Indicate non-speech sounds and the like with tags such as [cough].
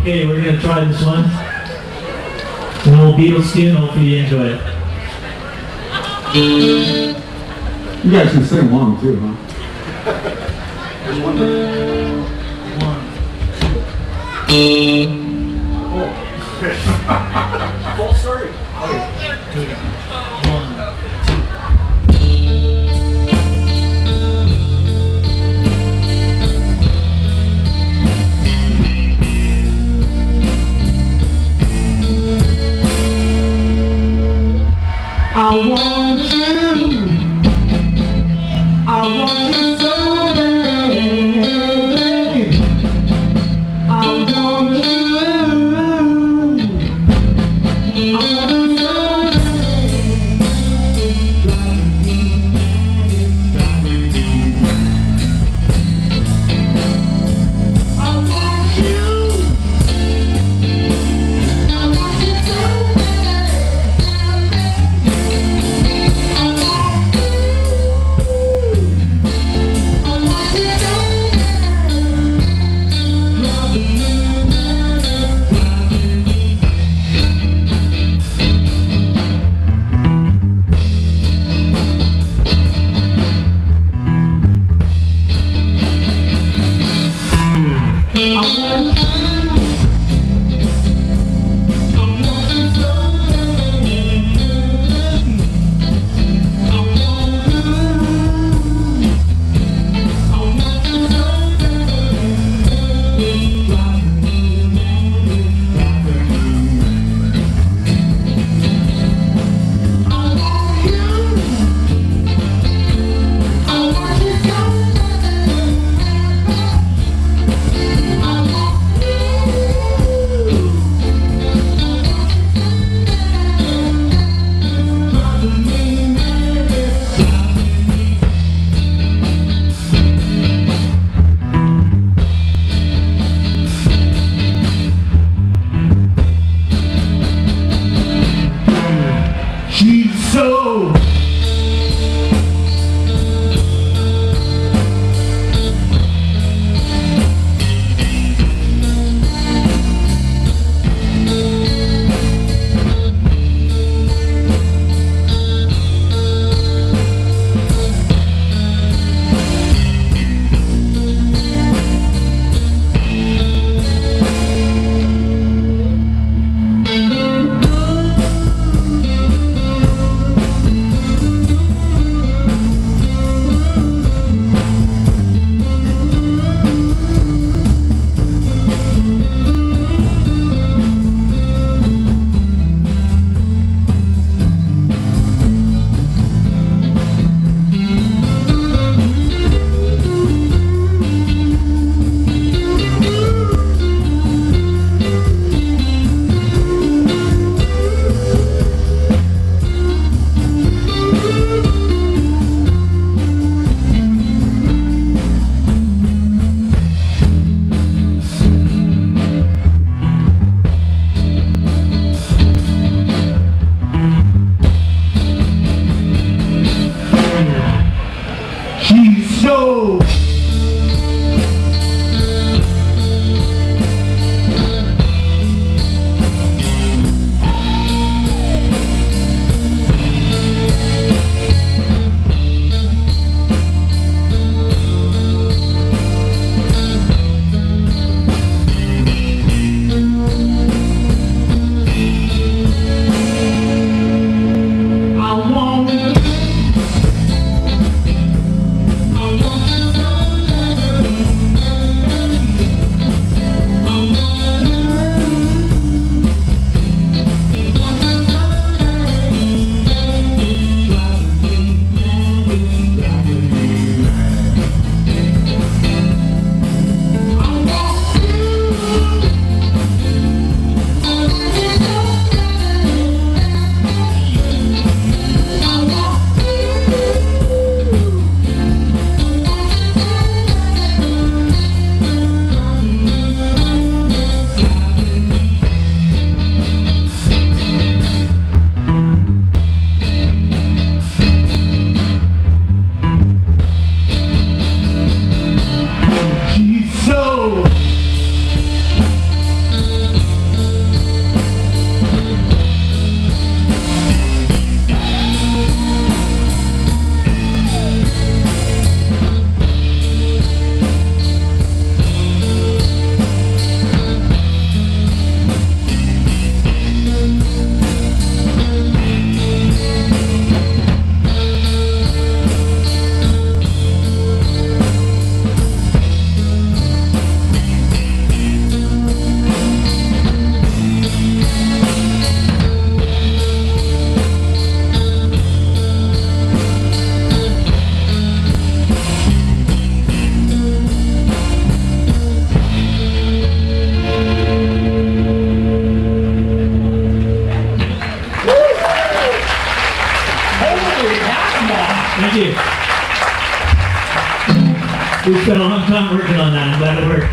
Okay, we're gonna try this one. An old Beatles tune, hopefully you enjoy it. You guys can sing along too, huh? Oh, [laughs] Full story. I want you. I want you Thank you. We spent a long time working on that. I'm glad it worked.